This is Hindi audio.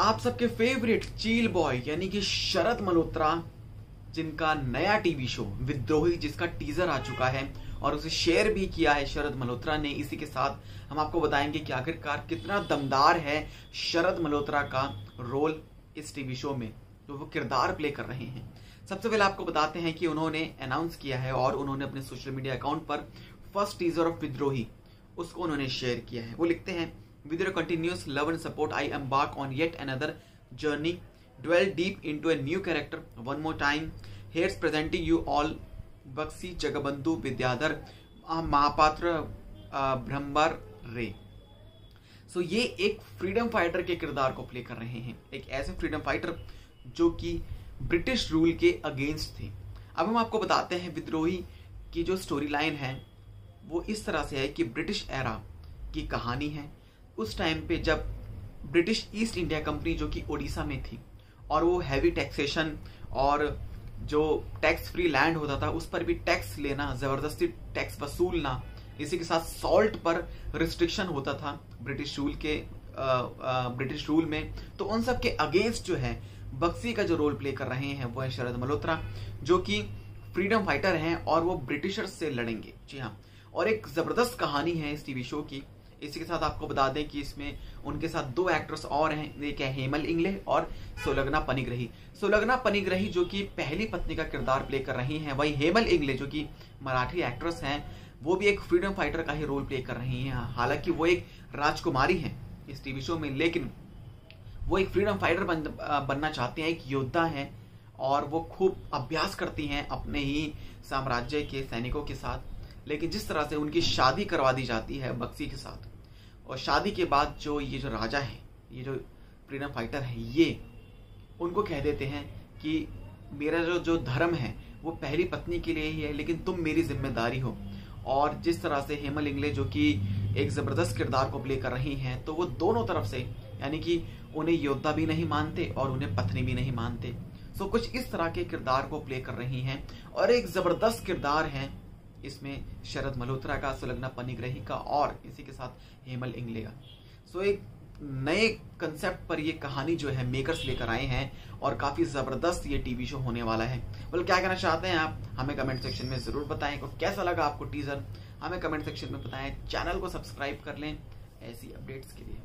आप सबके फेवरेट चील बॉय यानी कि शरद मल्होत्रा, जिनका नया टीवी शो विद्रोही, जिसका टीजर आ चुका है, और उसे शेयर भी किया है शरद मल्होत्रा ने। इसी के साथ हम आपको बताएँगे कि आखिरकार कितना दमदार है शरद मल्होत्रा का रोल इस टीवी शो में, जो वो किरदार प्ले कर रहे हैं। सबसे पहले आपको बताते हैं कि उन्होंने अनाउंस किया है और उन्होंने अपने सोशल मीडिया अकाउंट पर फ़र्स्ट टीजर ऑफ़ विद्रोही, उसको उन्होंने शेयर किया है। वो लिखते हैं With your continuous love and support, I embark on yet another journey. Dwell deep into a new character. One more time, here's presenting you all Bakshi Jagbandhu Vidyadhar Mahapatra ब्रह्मर रे सो so, ये एक फ्रीडम फाइटर के किरदार को प्ले कर रहे हैं। एक ऐसे फ्रीडम फाइटर जो कि ब्रिटिश रूल के अगेंस्ट थे। अब हम आपको बताते हैं विद्रोही की जो स्टोरी लाइन है वो इस तरह से है कि ब्रिटिश एरा की कहानी है। उस टाइम पे जब ब्रिटिश ईस्ट इंडिया कंपनी जो कि ओडिशा में थी, और वो हैवी टैक्सेशन और जो टैक्स फ्री लैंड होता था, उस पर भी टैक्स लेना, ज़बरदस्ती टैक्स वसूलना, इसी के साथ सॉल्ट पर रिस्ट्रिक्शन होता था ब्रिटिश रूल के ब्रिटिश रूल में। तो उन सब के अगेंस्ट जो है बक्सी का जो रोल प्ले कर रहे हैं, वो है शरद मल्होत्रा, जो कि फ्रीडम फाइटर हैं और वो ब्रिटिशर्स से लड़ेंगे। जी हाँ। और एक ज़बरदस्त कहानी है इस टीवी शो की इसी के साथ आपको बता दें कि इसमें उनके साथ दो एक्ट्रेस और हैं। एक है हेमल इंगले और सोलगना पनिग्रही। सोलगना पनिग्रही जो कि पहली पत्नी का किरदार प्ले कर रही हैं वही हेमल इंगले जो कि मराठी एक्ट्रेस हैं वो भी एक फ्रीडम फाइटर का ही रोल प्ले कर रही हैं। हालाँकि वो एक राजकुमारी हैं इस टीवी शो में लेकिन वो एक फ्रीडम फाइटर बन, बनना चाहते हैं एक योद्धा हैं और वो खूब अभ्यास करती हैं अपने ही साम्राज्य के सैनिकों के साथ। लेकिन जिस तरह से उनकी शादी करवा दी जाती है बक्सी के साथ, और शादी के बाद जो ये जो राजा है, ये जो फ्रीडम फाइटर है, ये उनको कह देते हैं कि मेरा जो जो धर्म है, वो पहली पत्नी के लिए ही है, लेकिन तुम मेरी ज़िम्मेदारी हो। और जिस तरह से हेमल इंगले जो कि एक ज़बरदस्त किरदार को प्ले कर रही हैं तो वो दोनों तरफ़ से, यानी कि उन्हें योद्धा भी नहीं मानते और उन्हें पत्नी भी नहीं मानते। सो कुछ इस तरह के किरदार को प्ले कर रही हैं, और एक ज़बरदस्त किरदार है इसमें शरद मल्होत्रा का, सुलग्ना पनिग्रही का और इसी के साथ हेमल इंगले का। सो एक नए कंसेप्ट पर ये कहानी जो है मेकर्स लेकर आए हैं और काफ़ी ज़बरदस्त ये टीवी शो होने वाला है। बोल, क्या कहना चाहते हैं आप? हमें कमेंट सेक्शन में ज़रूर बताएँ को कैसा लगा आपको टीजर हमें कमेंट सेक्शन में बताएँ। चैनल को सब्सक्राइब कर लें ऐसी अपडेट्स के लिए।